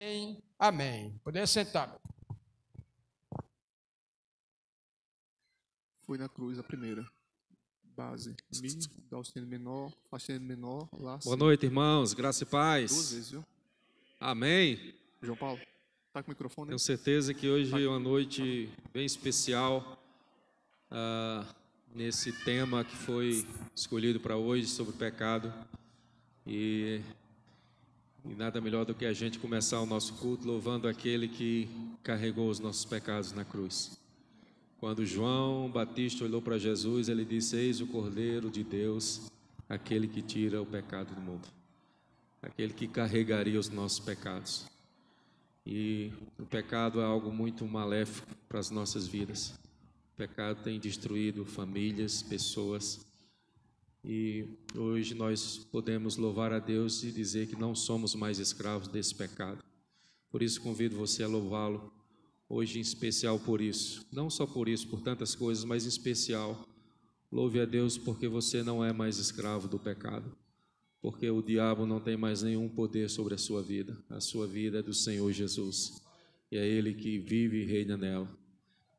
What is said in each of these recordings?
Amém. Amém. Poder sentar. Foi na cruz a primeira. Base. Mi, Dó sustenido menor, Fá sustenido menor, Lá. Boa noite, irmãos. Graça e paz. Duas vezes, viu? Amém. João Paulo, tá com o microfone? Tenho certeza que hoje é uma noite bem especial ah, nesse tema que foi escolhido para hoje sobre pecado. E, e nada melhor do que a gente começar o nosso culto louvando aquele que carregou os nossos pecados na cruz. Quando João Batista olhou para Jesus, ele disse: Eis o Cordeiro de Deus, aquele que tira o pecado do mundo, aquele que carregaria os nossos pecados. E o pecado é algo muito maléfico para as nossas vidas. O pecado tem destruído famílias, pessoas. E hoje nós podemos louvar a Deus e dizer que não somos mais escravos desse pecado. Por isso convido você a louvá-lo hoje em especial por isso. Não só por isso, por tantas coisas, mas em especial. Louve a Deus porque você não é mais escravo do pecado. Porque o diabo não tem mais nenhum poder sobre a sua vida. A sua vida é do Senhor Jesus. E é Ele que vive e reina nela.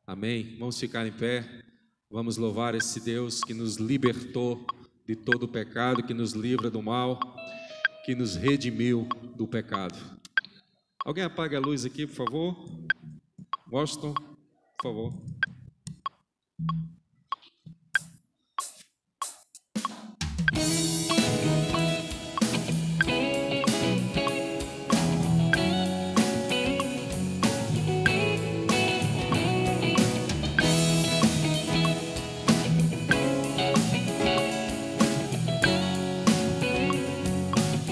Amém? Vamos ficar em pé. Vamos louvar esse Deus que nos libertou de todo o pecado, que nos livra do mal, que nos redimiu do pecado. Alguém apaga a luz aqui, por favor? Washington, por favor.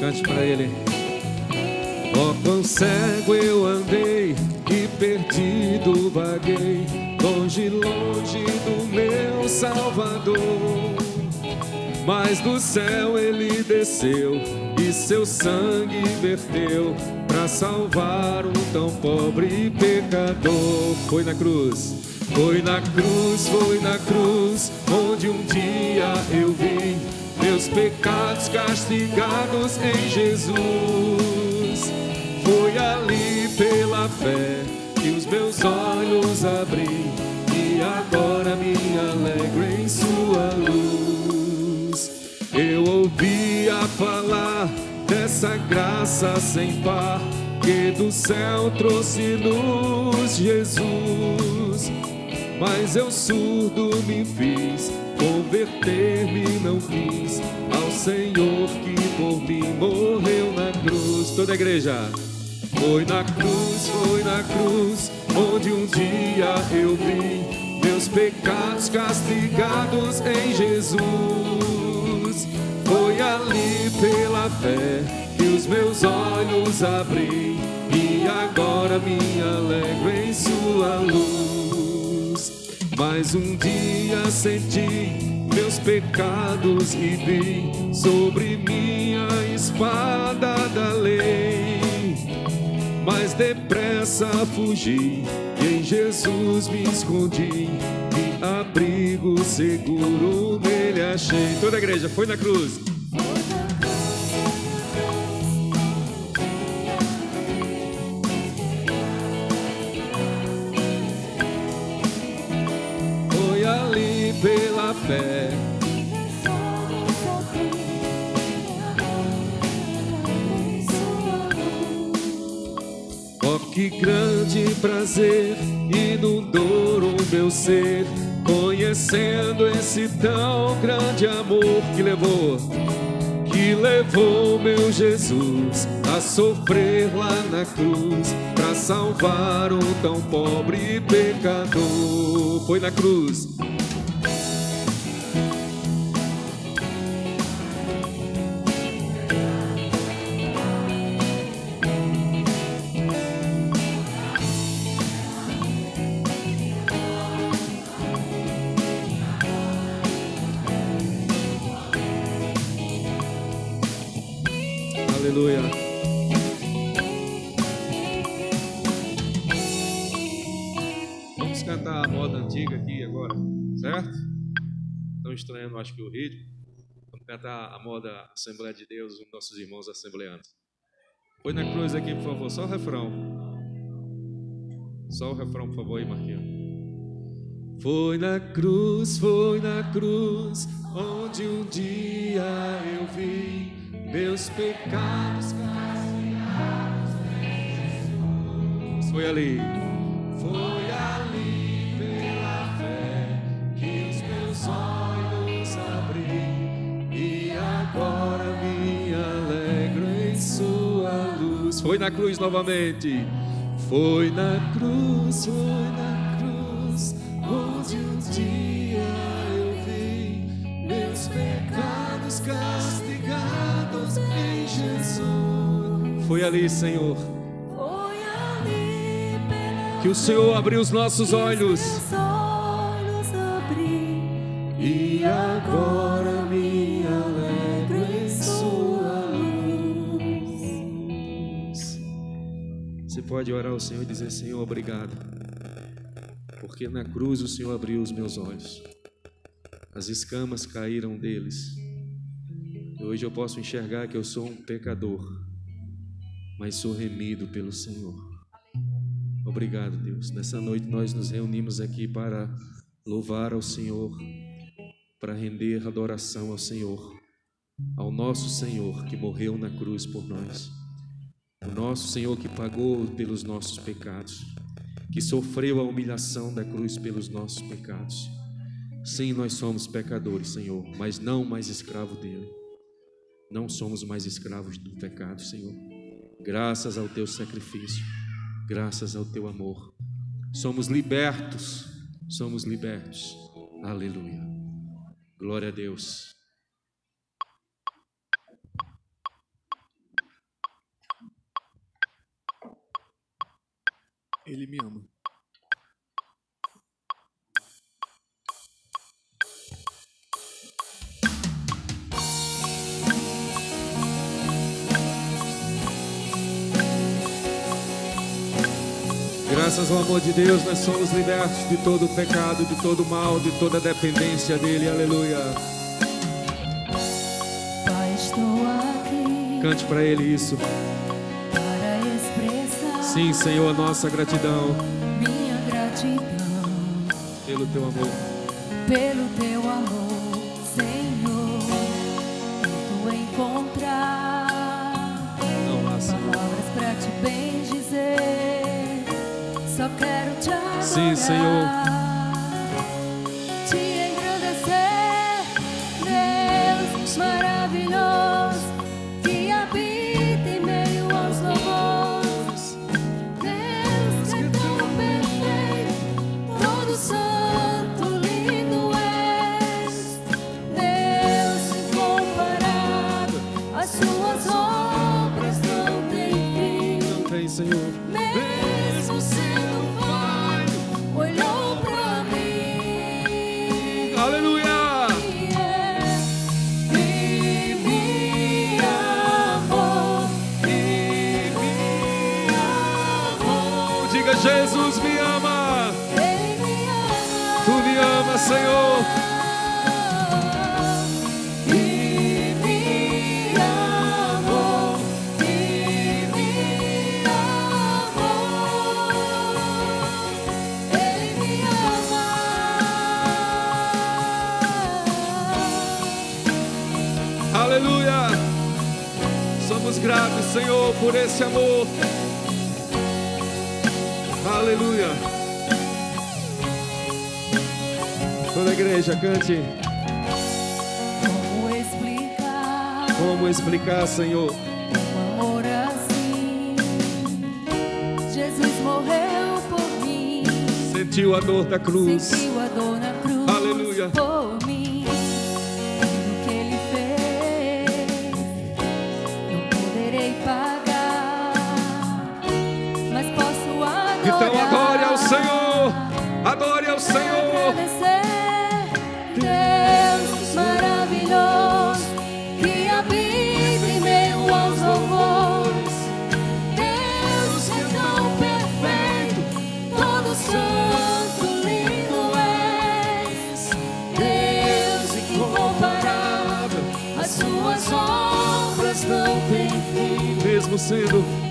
Cante para ele. Ó, oh, quão cego eu andei e perdido vaguei, longe, longe do meu Salvador. Mas do céu ele desceu e seu sangue verteu para salvar um tão pobre pecador. Foi na cruz, foi na cruz, foi na cruz, onde um dia eu vi meus pecados castigados em Jesus. Foi ali pela fé que os meus olhos abri e agora me alegro em Sua luz. Eu ouvia falar dessa graça sem par que do céu trouxe-nos Jesus. Mas eu surdo me fiz, converter-me não quis ao Senhor que por mim morreu na cruz. Toda a igreja. Foi na cruz, foi na cruz, onde um dia eu vi meus pecados castigados em Jesus. Foi ali pela fé que os meus olhos abri e agora me alegro em Sua luz. Mas um dia senti meus pecados e vi sobre minha espada da lei mas depressa fugi e em Jesus me escondi e abrigo seguro nele achei. Toda a igreja foi na cruz. Grande prazer inundou o meu ser, conhecendo esse tão grande amor que levou, que levou meu Jesus a sofrer lá na cruz, para salvar um tão pobre pecador. Foi na cruz. Estranhando, acho que o ritmo. Vamos cantar a moda Assembleia de Deus, os nossos irmãos assembleanos. Põe na cruz aqui, por favor, só o refrão. Só o refrão, por favor, aí, Marquinhos. Foi na cruz, foi na cruz, onde um dia eu vi meus pecados castigados em Jesus. Foi ali. Foi ali pela fé que os meus olhos Foi na cruz novamente. Foi na cruz, foi na cruz, onde um dia eu vi meus pecados castigados em Jesus. Foi ali, Senhor, Foi ali que o Senhor abriu os nossos olhos pode orar ao Senhor e dizer: Senhor, obrigado, porque na cruz o Senhor abriu os meus olhos, as escamas caíram deles. E hoje eu posso enxergar que eu sou um pecador, mas sou remido pelo Senhor. Obrigado, Deus. Nessa noite nós nos reunimos aqui para louvar ao Senhor, para render adoração ao Senhor, ao nosso Senhor que morreu na cruz por nós, o nosso Senhor que pagou pelos nossos pecados, que sofreu a humilhação da cruz pelos nossos pecados. Sim, nós somos pecadores, Senhor, mas não mais escravo dele. Não somos mais escravos do pecado, Senhor. Graças ao teu sacrifício, graças ao teu amor. Somos libertos, somos libertos. Aleluia. Glória a Deus. Ele me ama. Graças ao amor de Deus, nós somos libertos de todo o pecado, de todo o mal, de toda a dependência dele. Aleluia. Pai, estou aqui Cante para ele isso. Sim, Senhor, a nossa gratidão minha gratidão pelo teu amor. pelo teu amor, Senhor. Tento encontrar Não há, Senhor. palavras para te bendizer. Só quero te adorar. Sim, Senhor. Esse amor. Aleluia. Toda a igreja, cante. Como explicar Como explicar, Senhor? um amor assim? Jesus morreu por mim, Sentiu a dor da cruz. sentiu a dor na cruz Aleluia. por sendo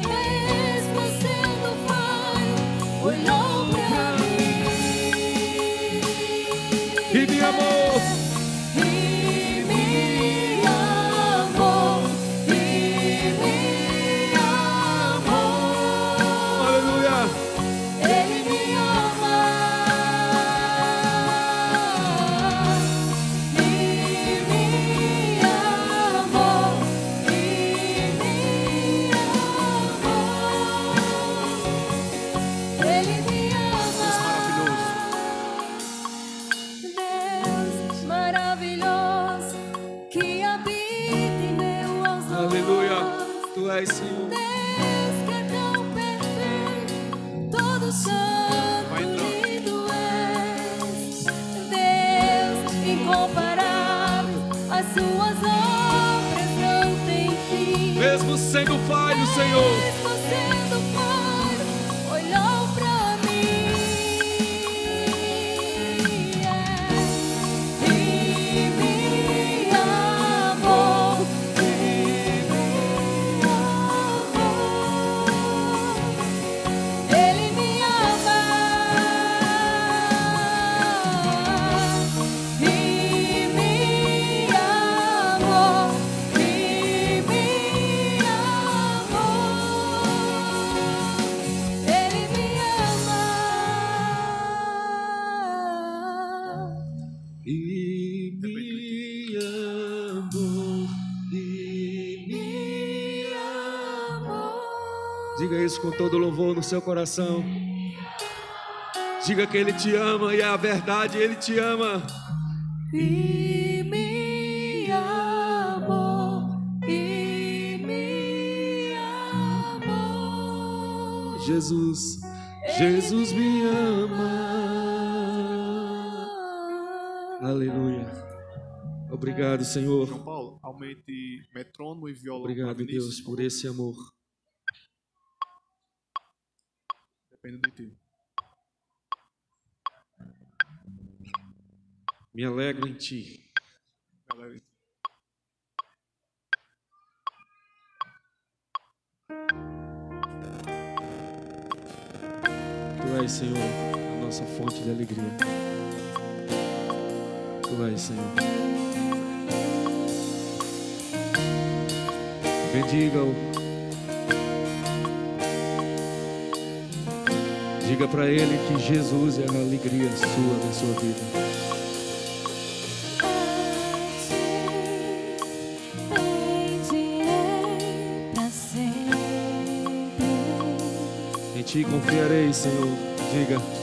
Senhor. Senhor do louvor no seu coração. Diga que Ele te ama e é a verdade, Ele te ama. E me amou, e me amou. Jesus, Jesus me ama. Aleluia. Obrigado, Senhor. João Paulo, aumente metrônomo e violão. Obrigado, Deus, por esse amor. Depende. Me alegro em ti. Me alegro em ti. Tu és, Senhor, a nossa fonte de alegria. Tu és, Senhor. Bendiga-o Diga para Ele que Jesus é a alegria sua na sua vida. Em Ti confiarei, Senhor. Diga.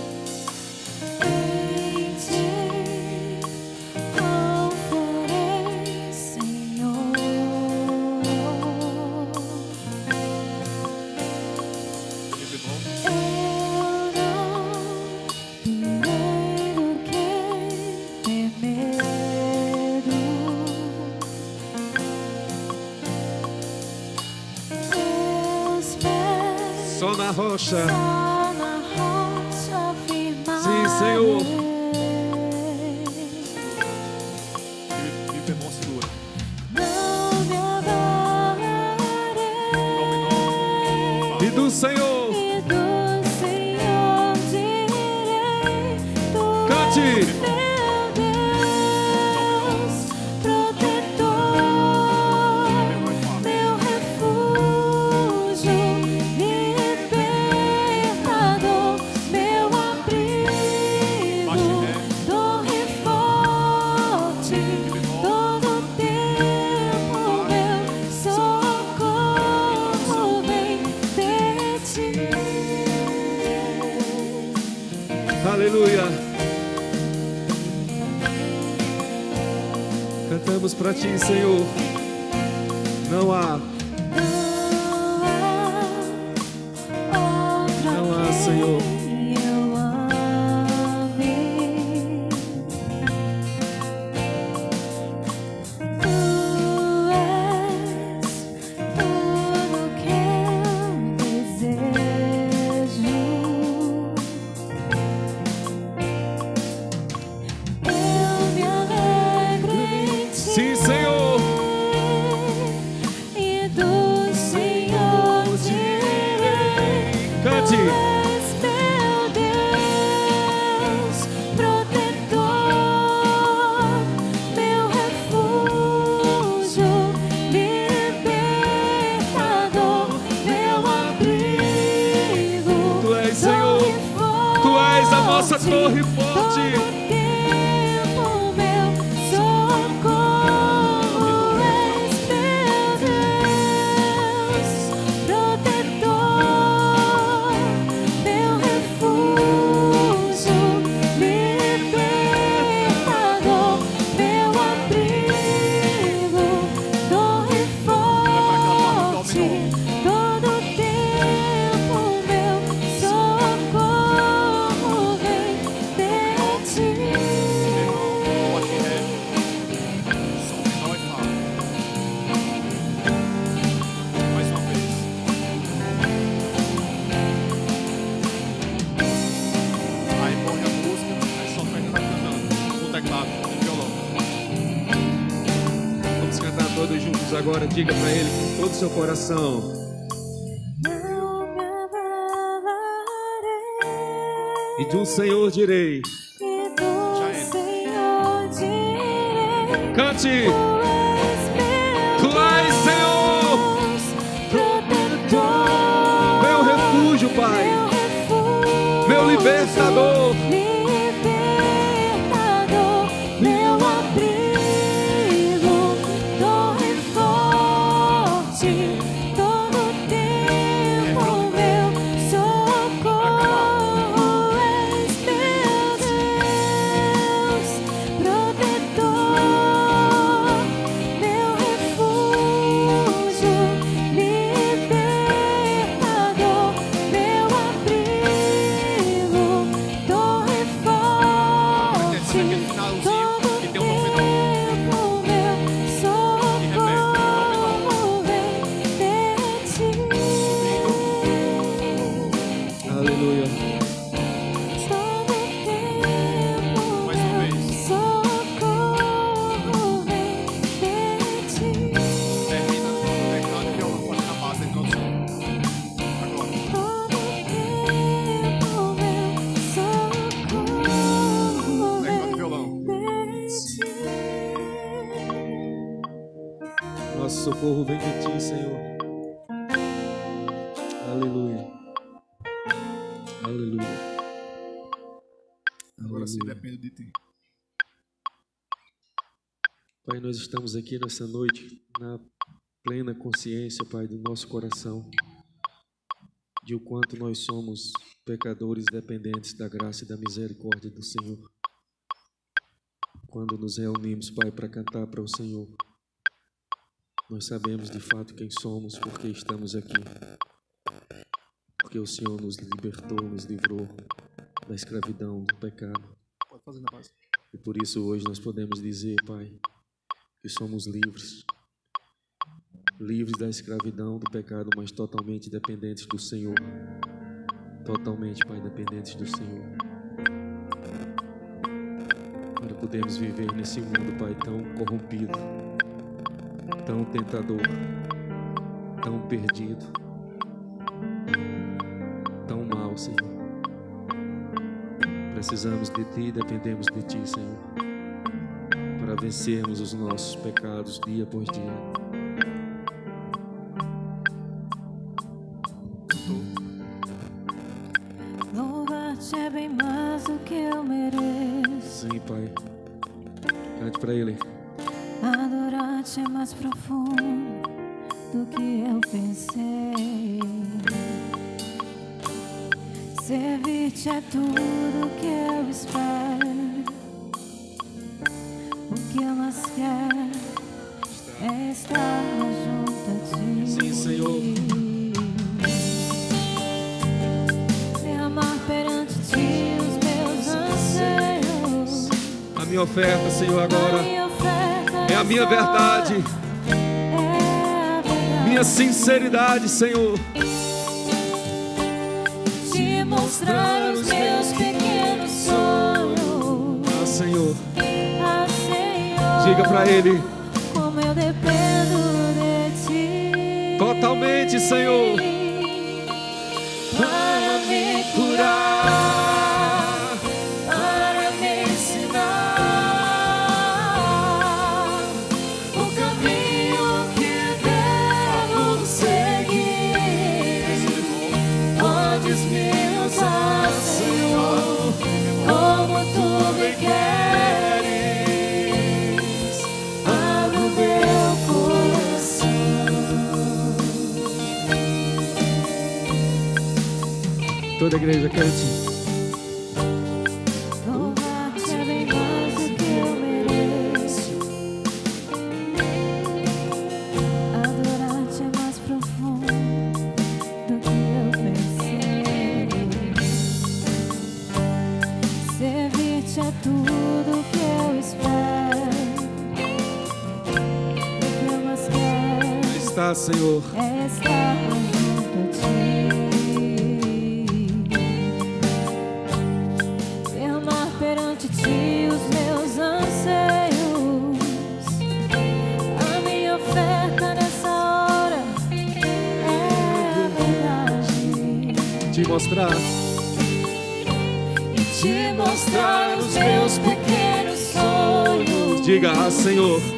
para ti, Senhor. Não há nossa coração. Não me abalarei. E do Senhor direi: E do Já é. Senhor direi, Cante. Tu és Senhor, protetor, meu refúgio, Pai, meu refúgio, meu libertador. libertador, nós estamos aqui nessa noite na plena consciência, Pai, do nosso coração, de o quanto nós somos pecadores dependentes da graça e da misericórdia do Senhor. Quando nos reunimos, Pai, para cantar para o Senhor, nós sabemos de fato quem somos, porque estamos aqui. Porque o Senhor nos libertou, nos livrou da escravidão, do pecado. E por isso hoje nós podemos dizer, Pai, que somos livres. Livres da escravidão, do pecado, mas totalmente dependentes do Senhor. Totalmente, Pai, dependentes do Senhor. Para podermos viver nesse mundo, Pai, tão corrompido, tão tentador, tão perdido, tão mal, Senhor. Precisamos de Ti, dependemos de Ti, Senhor, para vencermos os nossos pecados dia após dia. Minha oferta, Senhor, agora é a minha verdade, minha sinceridade, Senhor. te mostrar os meus pequenos sonhos. Ah, Senhor. Ah, Diga para Ele. como eu dependo de ti. Totalmente, Senhor. Pai, me curar, mais quero Está, Senhor. Senhor.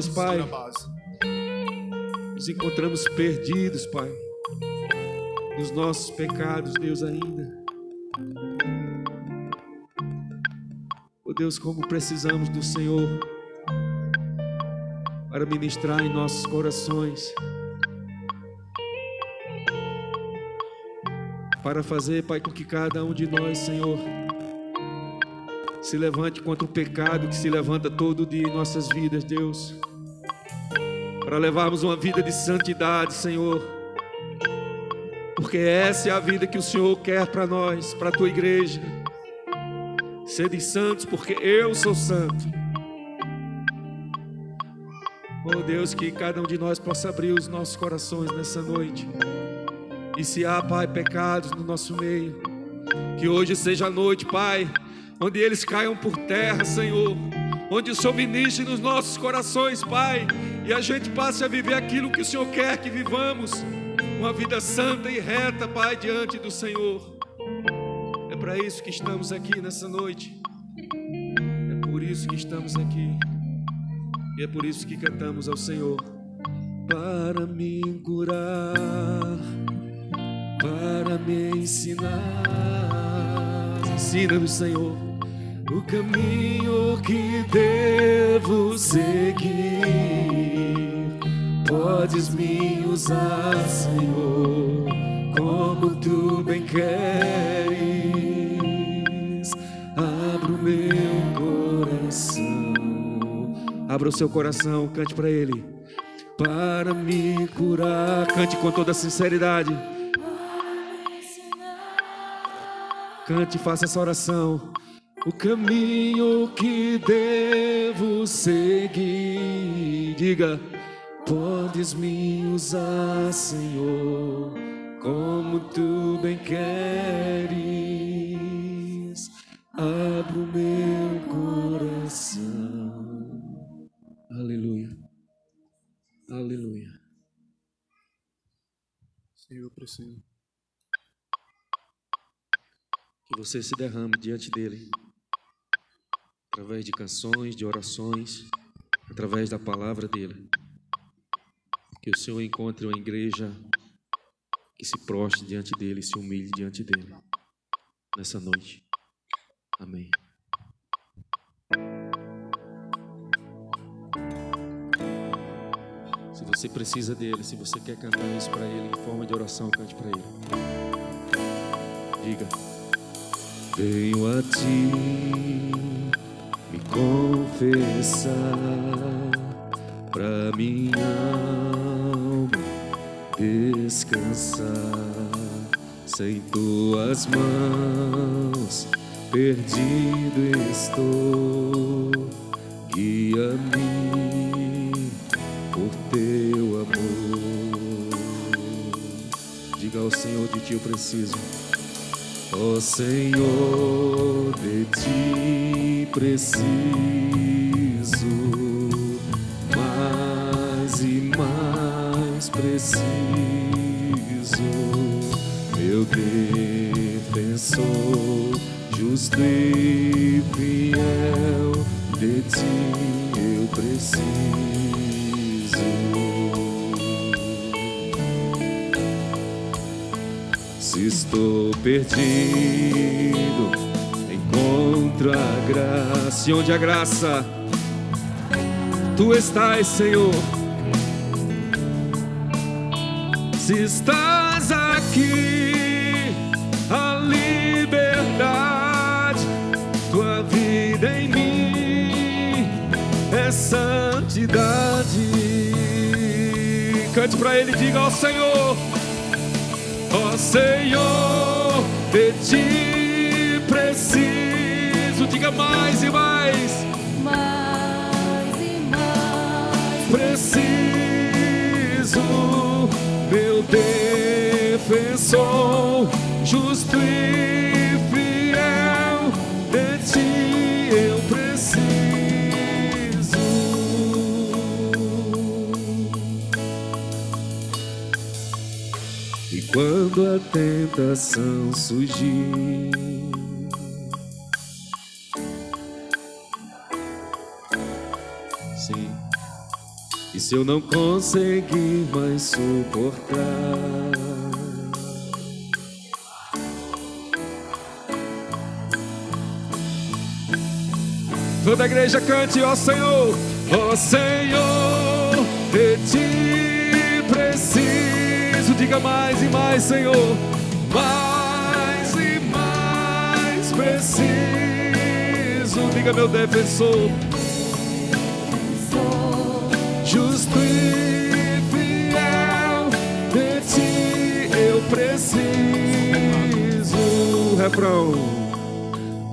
Nós, Pai, nos encontramos perdidos, Pai, nos nossos pecados, Deus, ainda. Oh Deus, como precisamos do Senhor para ministrar em nossos corações, para fazer, Pai, com que cada um de nós, Senhor, se levante contra o pecado que se levanta todo dia em nossas vidas, Deus. Para levarmos uma vida de santidade, Senhor. Porque essa é a vida que o Senhor quer para nós, para a tua igreja. Sede santos, porque eu sou santo. Oh Deus, que cada um de nós possa abrir os nossos corações nessa noite. E se há, Pai, pecados no nosso meio, que hoje seja a noite, Pai, onde eles caiam por terra, Senhor. Onde o Senhor ministre nos nossos corações, Pai, e a gente passe a viver aquilo que o Senhor quer que vivamos. Uma vida santa e reta, Pai, diante do Senhor. É para isso que estamos aqui nessa noite. É por isso que estamos aqui. E é por isso que cantamos ao Senhor. Para me curar, para me ensinar. Ensina-nos, Senhor, o caminho que devo seguir. Podes me usar, Senhor, como tu bem queres. Abra o meu coração. Abra o seu coração, cante para Ele. Para me curar, cante com toda sinceridade. Cante e faça essa oração. O caminho que devo seguir. Diga, podes me usar, Senhor, como tu bem queres. Abra o meu coração. Aleluia. Aleluia. Senhor, eu preciso. Que você se derrame diante dele. através de canções, de orações, através da palavra dele. Que o Senhor encontre uma igreja que se prostre diante dele, se humilhe diante dele nessa noite. Amém. Se você precisa dele, se você quer cantar isso para ele em forma de oração, cante para ele. Diga: Venho a ti me confessar para minha alma descansar. Sem tuas mãos perdido estou. Guia-me por teu amor. Diga ao Senhor de ti eu preciso. Ó Senhor de ti preciso preciso, meu defensor, justo e fiel, de ti eu preciso. Se estou perdido, encontro a graça. E onde a graça? Tu estás, Senhor. Se estás aqui, a liberdade, tua vida em mim é santidade. Cante para ele, diga ao Senhor. Ó Senhor, de ti preciso. Diga mais e mais. Mais e mais. Preciso, meu defensor, justo e fiel. De ti eu preciso. E quando a tentação surgir, se eu não conseguir mais suportar, toda a igreja cante, ó Senhor, ó Senhor, de ti preciso, diga mais e mais, Senhor, mais e mais preciso, diga meu defensor. Preciso. Refrão,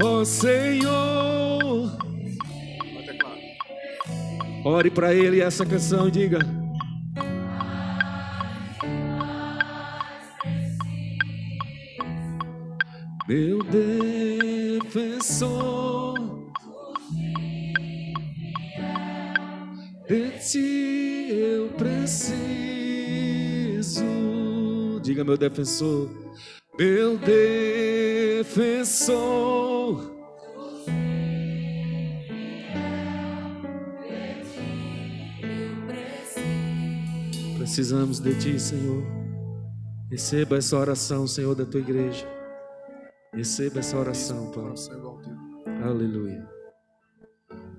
ó Senhor. Ore para Ele essa canção e diga. Meu defensor. De ti eu preciso. Diga, meu defensor, meu defensor. Precisamos de ti, Senhor. Receba essa oração, Senhor, da tua igreja. Receba essa oração, Pai. Aleluia.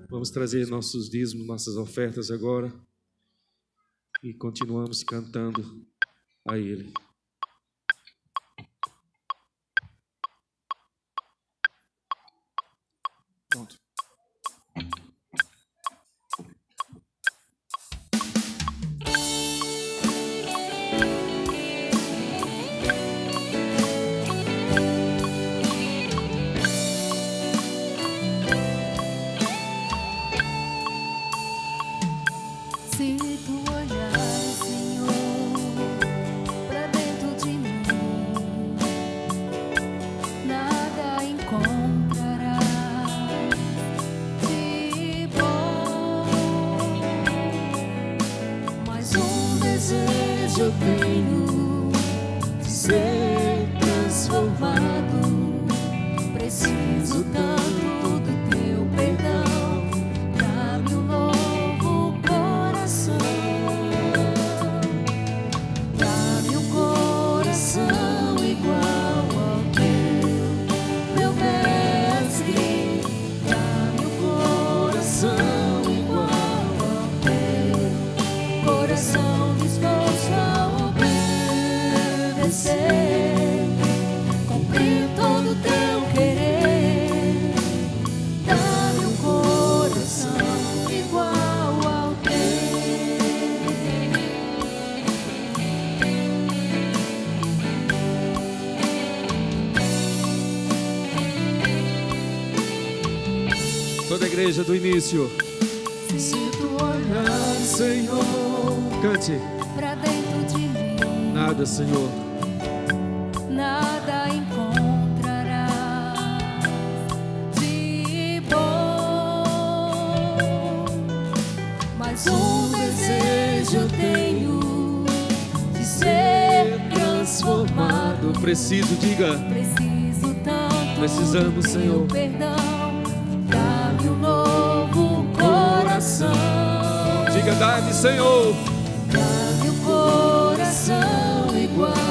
Vamos trazer nossos dízimos, nossas ofertas agora. E continuamos cantando a Ele. coração disposto a obedecer, cumprir todo o teu querer. dá meu coração igual ao teu. Toda igreja do início. Cante. pra dentro de mim, Nada, Senhor. nada encontrarás de bom. Mas um desejo tenho de ser transformado. Preciso, diga. Preciso tanto Precisamos, Senhor. perdão. Dá-me um novo coração. Diga, dá-me, Senhor. Coração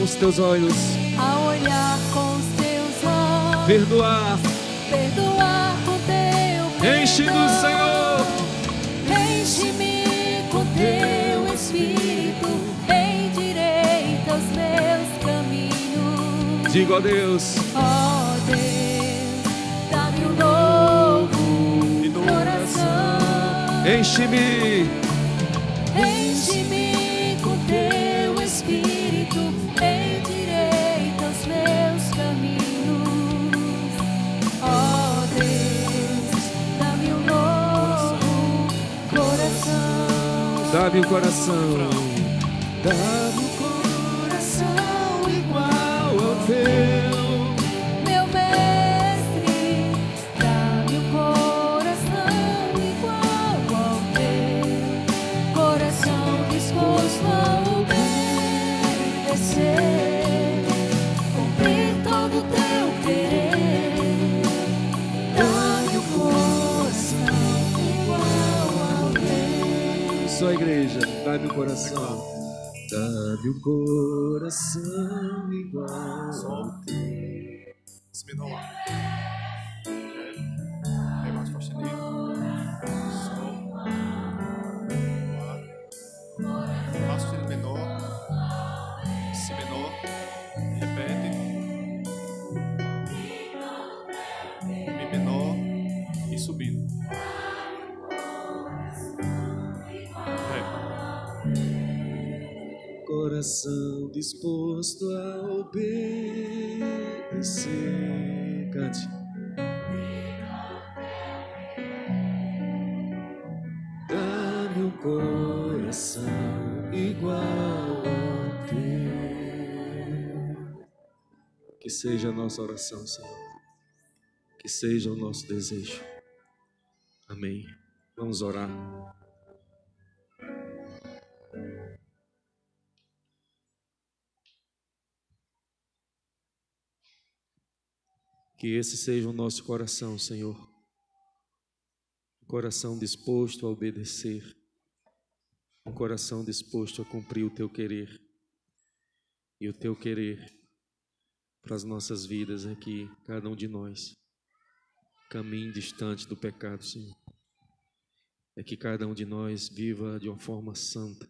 com os teus olhos, a olhar com os teus olhos, perdoar. perdoar com teu perdão. Enche-nos, Senhor. Enche-me com teu espírito, endireita os meus caminhos. Diga, ó Deus. Ó Deus, dá-me um novo coração. Enche-me. Enche-me Dá-me o coração. Dá-me o coração. Dá-me o coração igual. Sol. Si menor lá. Coração disposto a obedecer. Cante. Dá-me um coração igual ao teu. Que seja a nossa oração, Senhor. Que seja o nosso desejo. Amém. Vamos orar. Que esse seja o nosso coração, Senhor. Um coração disposto a obedecer. Um coração disposto a cumprir o teu querer. E o teu querer para as nossas vidas é que cada um de nós caminhe distante do pecado, Senhor. É que cada um de nós viva de uma forma santa